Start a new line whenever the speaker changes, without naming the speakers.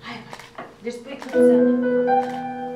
Hayır, bir spik kıpsana.